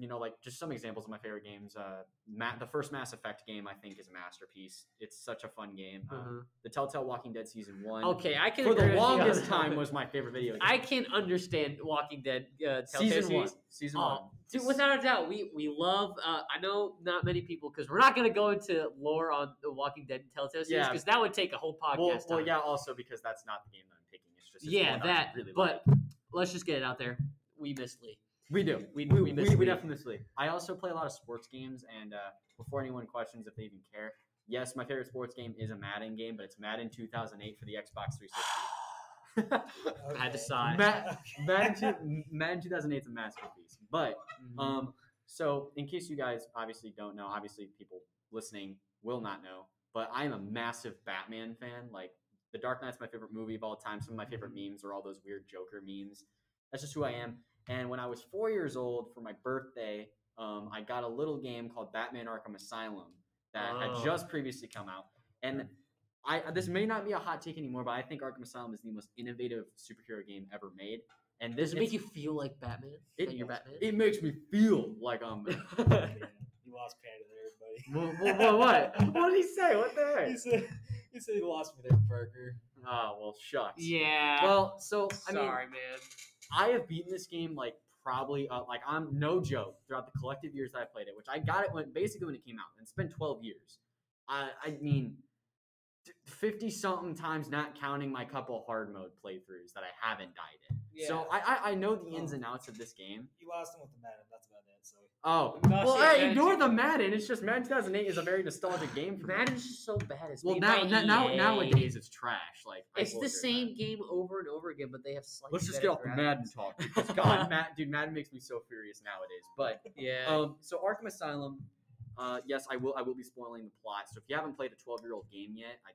you know like just some examples of my favorite games uh Ma- the first mass effect game i think is a masterpiece it's such a fun game um, Uh-huh. the telltale walking dead season one Okay, I can for the longest time was my favorite video game. I can understand Walking Dead uh, Telltale season one season Oh, one Dude, without a doubt, we we love. Uh, I know not many people because we're not going to go into lore on the Walking Dead and Telltale series Yeah. because that would take a whole podcast. well, well yeah also because that's not the game that i'm picking it's just it's yeah, that. really but like. let's just get it out there. We miss Lee. We do We- we, we we, miss we, Lee. definitely i also play a lot of sports games and uh before anyone questions if they even care yes my favorite sports game is a madden game but it's madden 2008 for the xbox 360 I had to Okay. sigh. Okay. Madden, Madden 2008 is a masterpiece. But Mm-hmm. um, so in case you guys obviously don't know, obviously people listening will not know, but I am a massive Batman fan. Like The Dark Knight's my favorite movie of all time. Some of my favorite memes are all those weird Joker memes. That's just who I am. And when I was four years old for my birthday, um, I got a little game called Batman Arkham Asylum that Oh. had just previously come out. And I this may not be a hot take anymore, but I think Arkham Asylum is the most innovative superhero game ever made. And this Does it make you feel like Batman? It- you're Batman? it makes me feel like I'm. Man, you lost Panda there, buddy. what, what, what? What did he say? What the heck? He said, he said he lost me there, Parker. Oh well, shucks. yeah. Well, so I mean, sorry, man. I have beaten this game like probably uh, like I'm no joke throughout the collective years that I played it, which I got it when basically when it came out. And it's been 12 years. I I mean, fifty something times, not counting my couple hard mode playthroughs that I haven't died in. So I, I I know the ins and outs of this game. You lost him with the Madden. That's about Oh No, well, see, hey, ignore the Madden. It's just Madden 2008 is a very nostalgic game for me. Madden's just so bad. It's Well, now, by now, now nowadays it's trash. Like I it's the same that. game over and over again, but they have slightly. Let's just get off the. Madden talk. Because God, Matt, dude, Madden makes me so furious nowadays. But Yeah. um, so Arkham Asylum, uh, yes, I will. I will be spoiling the plot. So if you haven't played a 12 year old game yet, I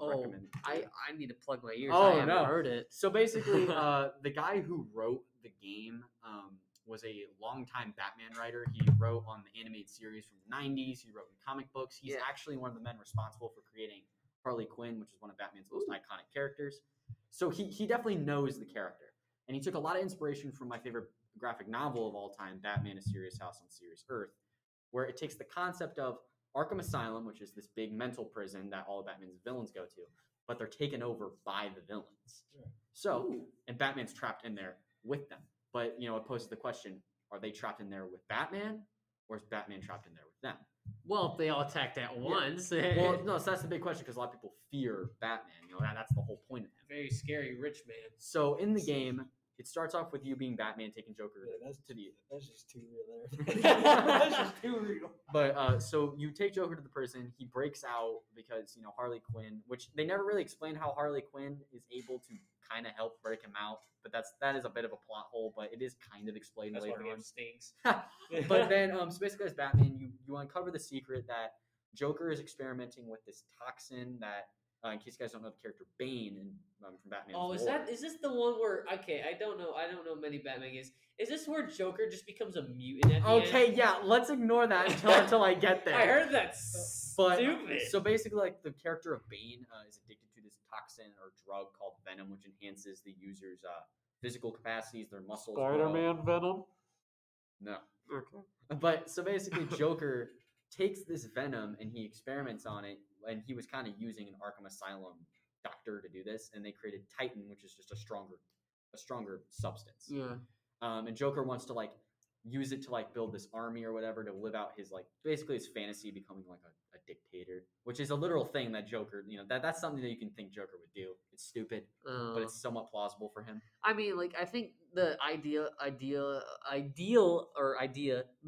oh, recommend. it to I. I need to plug my ears. Oh, I haven't no. heard it. So basically, uh, the guy who wrote the game um, was a longtime Batman writer. He wrote on the animated series from the 90s. He wrote in comic books. He's Yeah. actually one of the men responsible for creating Harley Quinn, which is one of Batman's most iconic characters. So he, he definitely knows the character. And he took a lot of inspiration from my favorite graphic novel of all time, Batman: A Serious House on Serious Earth, where it takes the concept of Arkham Asylum, which is this big mental prison that all of Batman's villains go to, but they're taken over by the villains. Sure. So Ooh. and Batman's trapped in there with them. But you know, it poses the question: Are they trapped in there with Batman, or is Batman trapped in there with them? Well, if they all attacked at once. Well, no, so that's the big question because a lot of people fear Batman. You know, that, that's the whole point of him. very scary rich man. So in the game, it starts off with you being Batman taking Joker Yeah, that's to the. that's just too real there. that's just too real. But uh, so you take Joker to the prison. He breaks out because you know Harley Quinn, which they never really explain how Harley Quinn is able to kind of help break him out. But that's that is a bit of a plot hole. But it is kind of explained That's later the on. game stinks. but then um so basically as batman you you uncover the secret that joker is experimenting with this toxin that uh, in case you guys don't know the character bane in, um, from batman Oh, is that is this the one where? Okay, I don't know. I don't know many Batman games. Is this where Joker just becomes a mutant at the okay end? yeah let's ignore that until until i get there I heard that's but stupid. so basically like the character of bane uh, is addicted to this toxin or drug called venom which enhances the user's uh, physical capacities their muscles Spider-Man grow. Venom. no Okay. But so basically, Joker takes this venom and he experiments on it, and he was kind of using an Arkham Asylum doctor to do this, and they created Titan, which is just a stronger, a stronger substance. yeah. Um, and Joker wants to like use it to like build this army or whatever to live out his like basically his fantasy becoming like a, a dictator, which is a literal thing that Joker, you know, that that's something that you can think Joker would do. It's stupid, but Uh, it's somewhat plausible for him. I mean, like I think the idea, idea, ideal or idea,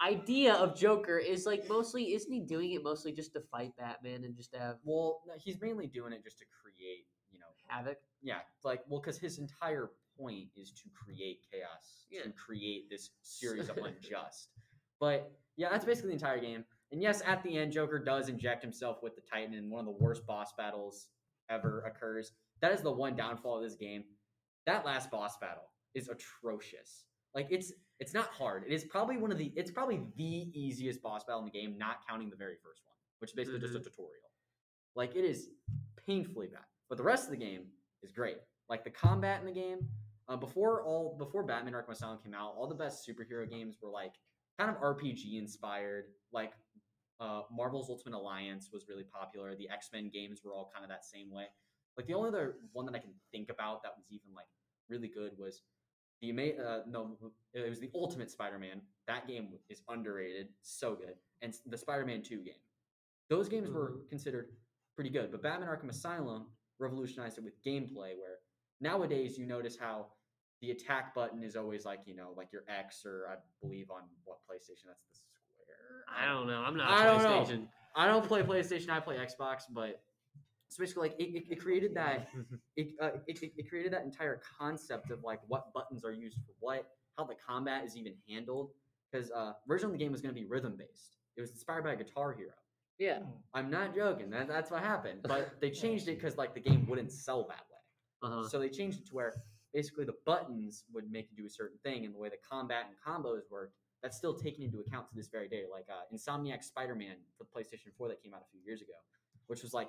idea of Joker is like mostly isn't he doing it mostly just to fight Batman and just to have Well, no, he's mainly doing it just to create, you know, havoc? yeah, like well, because his entire point is to create chaos, Yeah. to create this series of unjust. But yeah, that's basically the entire game. And yes, at the end, Joker does inject himself with the Titan, and one of the worst boss battles ever occurs. That is the one downfall of this game. That last boss battle is atrocious. Like it's it's not hard. It is probably one of the it's probably the easiest boss battle in the game, not counting the very first one, which is basically just a tutorial. Like it is painfully bad. But the rest of the game is great. Like the combat in the game, uh, before all before Batman Arkham Asylum came out, all the best superhero games were like kind of RPG inspired. Like uh, Marvel's Ultimate Alliance was really popular. The X Men games were all kind of that same way. Like the only other one that I can think about that was even like really good was the uh, no, it was the Ultimate Spider-Man. That game is underrated, so good, and the Spider-Man Two game. Those games were considered pretty good, but Batman Arkham Asylum revolutionized it with gameplay. Where nowadays you notice how the attack button is always like you know like your X or I believe on what PlayStation that's the square. I don't know. I'm not. I don't know. PlayStation. I don't play PlayStation. I play Xbox, but So basically, like it, it, it created that it, uh, it, it, it created that entire concept of like what buttons are used for what, how the combat is even handled. Because uh, originally the game was going to be rhythm based. It was inspired by Guitar Hero. Yeah. I'm not joking. That, that's what happened. But they changed it because like the game wouldn't sell that way. Uh-huh. So they changed it to where basically the buttons would make you do a certain thing, and the way the combat and combos worked, that's still taken into account to this very day. Like uh, Insomniac Spider-Man for the PlayStation 4 that came out a few years ago, which was like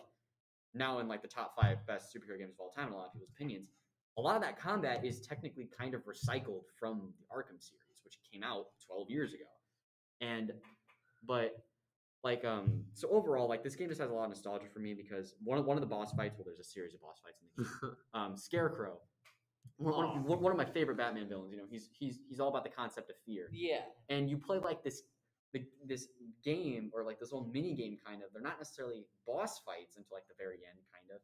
now in like the top five best superhero games of all time in a lot of people's opinions. A lot of that combat is technically kind of recycled from the Arkham series, which came out 12 years ago. And but like um so overall like this game just has a lot of nostalgia for me because one of one of the boss fights well there's a series of boss fights in the game um scarecrow one, one, of- one- one of my favorite batman villains you know he's he's he's all about the concept of fear yeah. and you play like this the, this game or like this little mini game kind of they're not necessarily boss fights until like the very end kind of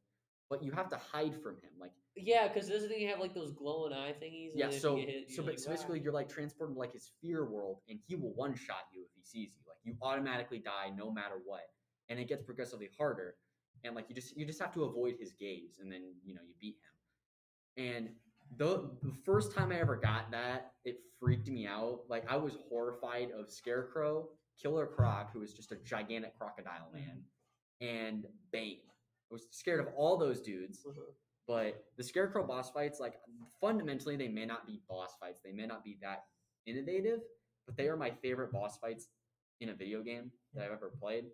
but you have to hide from him like Yeah, because doesn't he have like those glowing eye thingies? yeah then if you so hit, so, like, so basically you're like transported to like his fear world and he will one shot you if he sees you like you automatically die no matter what and it gets progressively harder and like you just you just have to avoid his gaze and then you know you beat him and the, the first time i ever got that it freaked me out. Like i was horrified of scarecrow killer croc who was just a gigantic crocodile man and bane. I was scared of all those dudes Uh-huh. but the scarecrow boss fights like fundamentally they may not be boss fights. They may not be that innovative but they are my favorite boss fights in a video game that i've ever played.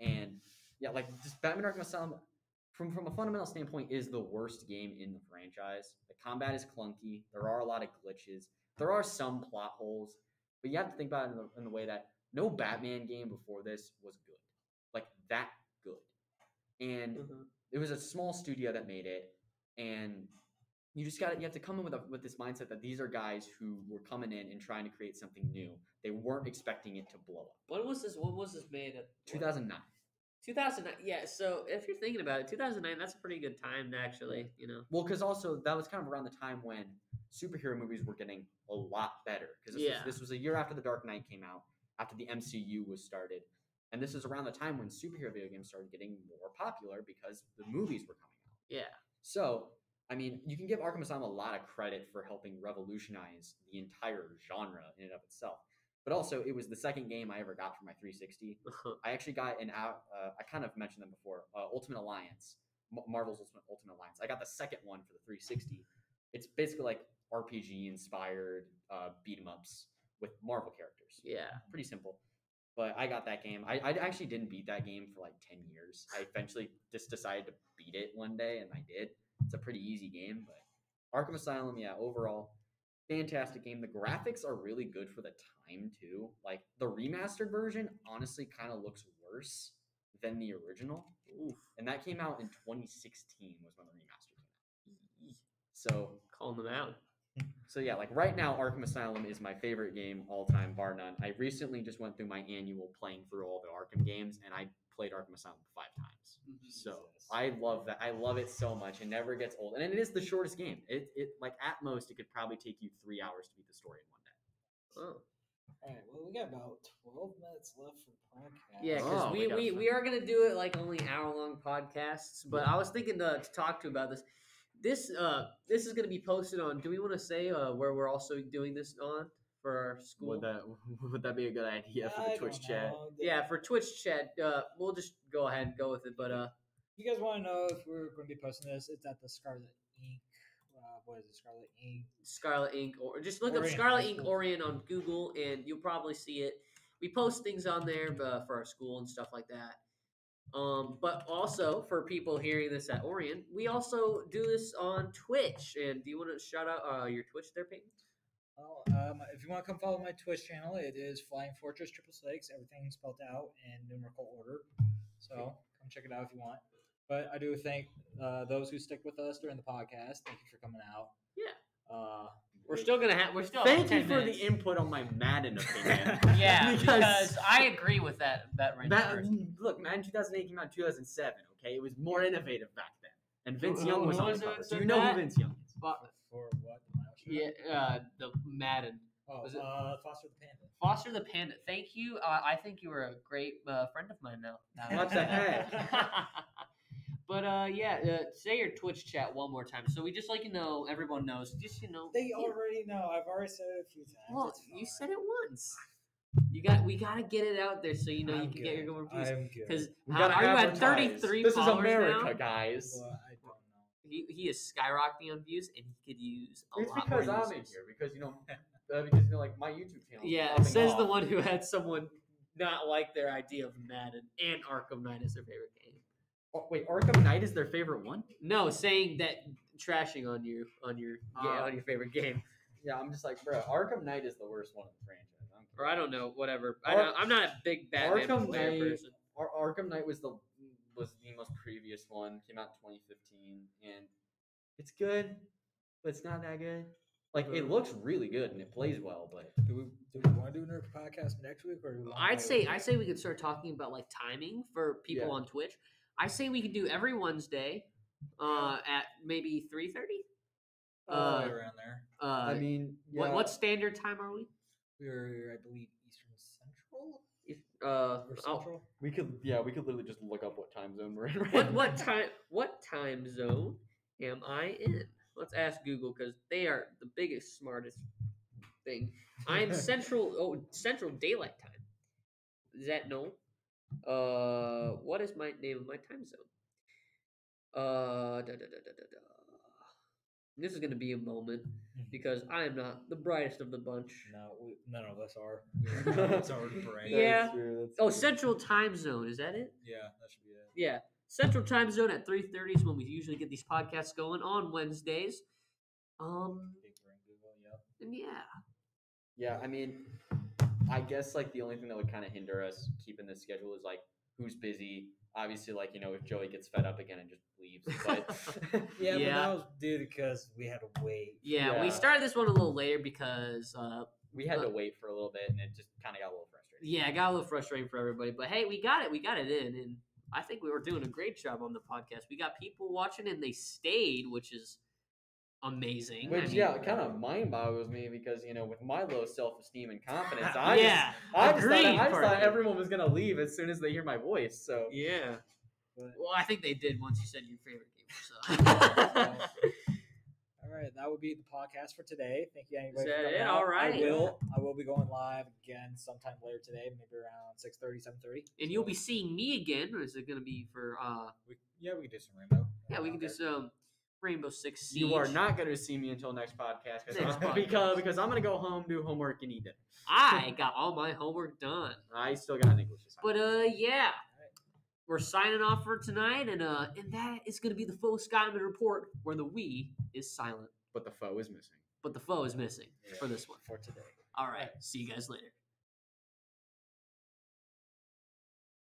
And yeah like just batman arkham asylum from from a fundamental standpoint is the worst game in the franchise. The combat is clunky. There are a lot of glitches. There are some plot holes but you have to think about it in the, in the way that no batman game before this was good. Like that good. And Uh-huh. it was a small studio that made it and you just got to you have to come in with a, with this mindset that these are guys who were coming in and trying to create something new. They weren't expecting it to blow up. When was this? When was this made? At, 2009 2009. Yeah. So if you're thinking about it, 2009. That's a pretty good time to actually, you know. well because also that was kind of around the time when superhero movies were getting a lot better because this, Yeah. was, this was a year after the dark knight came out after the mcu was started and this is around the time when superhero video games started getting more popular because the movies were coming out Yeah. So, I mean, you can give Arkham Asylum a lot of credit for helping revolutionize the entire genre in and of itself. But also, it was the second game I ever got for my 360. I actually got an out. Uh, I kind of mentioned them before. Uh, Ultimate Alliance, M- Marvel's Ultimate, Ultimate Alliance. I got the second one for the 360. It's basically like RPG inspired uh, beat 'em ups with Marvel characters yeah. pretty simple. But I got that game. I, I actually didn't beat that game for like 10 years. I eventually just decided to beat it one day, and I did. It's a pretty easy game, but Arkham Asylum, yeah, overall, fantastic game. The graphics are really good for the time, too. Like, the remastered version honestly kind of looks worse than the original. Oof. And that came out in 2016, was when the remaster came out. So, Calling them out. so yeah, like right now, Arkham Asylum is my favorite game all time, bar none. I recently just went through my annual playing through all the Arkham games, and I played Arkham Asylum five times. Mm-hmm. So I love that. I love it so much. It never gets old, and it is the shortest game. It it like at most it could probably take you three hours to beat the story in one day. Oh. All right. Well, we got about 12 minutes left for the podcast. Yeah, because Oh, we we, we, we are gonna do it like only hour long podcasts. But I was thinking to, to talk to about this. This uh this is gonna be posted on. Do we want to say uh where we're also doing this on for our school? Would that would that be a good idea for I the Twitch chat? know. yeah, for Twitch chat. Uh, we'll just go ahead and go with it. But uh, you guys want to know if we're going to be posting this? It's at the Scarlet Ink. What is it? Scarlet Ink. Scarlet Ink, or just look up Scarlet Ink. Orient on Google, and you'll probably see it. We post things on there uh, for our school and stuff like that. Um, but also for people hearing this at Orient, we also do this on Twitch. And do you want to shout out uh, your Twitch there, Peyton? Well, um, if you want to come follow my Twitch channel, it is Flying Fortress Triple Six. Everything's spelled out in numerical order. So come check it out if you want. But I do thank uh, those who stick with us during the podcast. Thank you for coming out. Yeah. Uh, We're still gonna have. We're still. Thank you for minutes. the input on my Madden opinion. Yeah, Because- because I agree with that. That right That, look, Madden 2008 came out in 2007. Okay, it was more innovative back then, and Vince Who- Young who was on was the it cover. that Do you know who Vince Young is? Fo- for what? Yeah, uh, the Madden. Oh, Was it- uh, Foster the Panda. Foster the Panda. Thank you. Uh, I think you were a great uh, friend of mine now. now. What the heck? But uh, yeah, uh, say your Twitch chat one more time, so we just like you know everyone knows. Just you know, They yeah. already know. I've already said it a few times. Well, you said it once. You got we gotta get it out there so you know you I'm can get your good. going views. I'm good. Because We are gotta you at thirty three This is America, now? guys. Well, I don't know. He, he is skyrocketing on views, and he could use a It's lot because more I'm in here because you know uh, because you know like my YouTube channel. Yeah, it popping says the one who had someone not like their idea of Madden and Arkham Knight as their favorite game. Wait, Arkham Knight is their favorite one. No, saying that trashing on you on your yeah, Uh, on your favorite game, Yeah, I'm just like, bro, Arkham Knight is the worst one in the franchise. Or I don't know, whatever. I Ar- know, I'm not a big Batman Arkham player Knight- person. Ar- Arkham Knight was the was the most previous one. Came out in 2015, and it's good, but it's not that good. Like it Mhm. looks really good and it plays well, but Do we do we want to do another podcast next week or? Do we wanna I'd say a I week? say we could start talking about like timing for people Yeah. on Twitch. I say we could do every Wednesday, uh, at maybe three thirty. Probably uh, around there. Uh, I mean, what yeah, what standard time are we? We're I believe Eastern Central If, uh, or I'll- Central. we could yeah we could literally just look up what time zone we're in. Right what what time what time zone am I in? Let's ask Google because they are the biggest smartest thing. I am central oh central daylight time. Is that no? Uh, what is my name of my time zone? Uh, da, da, da, da, da, da. This is gonna be a moment because I am not the brightest of the bunch. No, we, none of us are. We're- It's our brain. Yeah. That's true, that's Oh, true. Central Time Zone is that it? Yeah, that should be it. Yeah, Central Time Zone at three thirty is when we usually get these podcasts going on Wednesdays. Um, Big Google. Yep. and yeah, Yeah, I mean, I guess like the only thing that would kind of hinder us keeping this schedule is like who's busy. Obviously, like you know, if Joey gets fed up again and just leaves, but Yeah, but that was due because we had to wait. yeah, we started this one a little later because uh, we had to Uh, wait for a little bit, and it just kind of got a little frustrating. yeah, it got a little frustrating for everybody. But hey, we got it, we got it in, and I think we were doing a great job on the podcast. We got people watching, and they stayed, which is amazing. I Which mean, yeah, kind of mind boggles me because you know, with my low self esteem and confidence, I yeah, just, I just thought, I just thought everyone was gonna leave as soon as they hear my voice. So yeah. But, Well, I think they did once you said your favorite game. So. all right, that would be the podcast for today. Thank you, anybody. that for coming it? out. All right. I will. I will be going live again sometime later today, maybe around 6.30, 7.30. and you'll be seeing me again, or is it going to be for? uh We, yeah, we can do some rainbow. Yeah, we can do some Rainbow Six Siege. you are not gonna see me until next podcast 'cause Next I'm- podcast. because because I'm gonna go home, do homework, and eat dinner. I got all my homework done. I still got an English But assignment. uh, yeah, we're signing off for tonight, and uh, and that is going to be the full Skyman report, where the we is silent, but the foe is missing. but the foe is missing Yeah, for this one. For today. All right, see you guys later.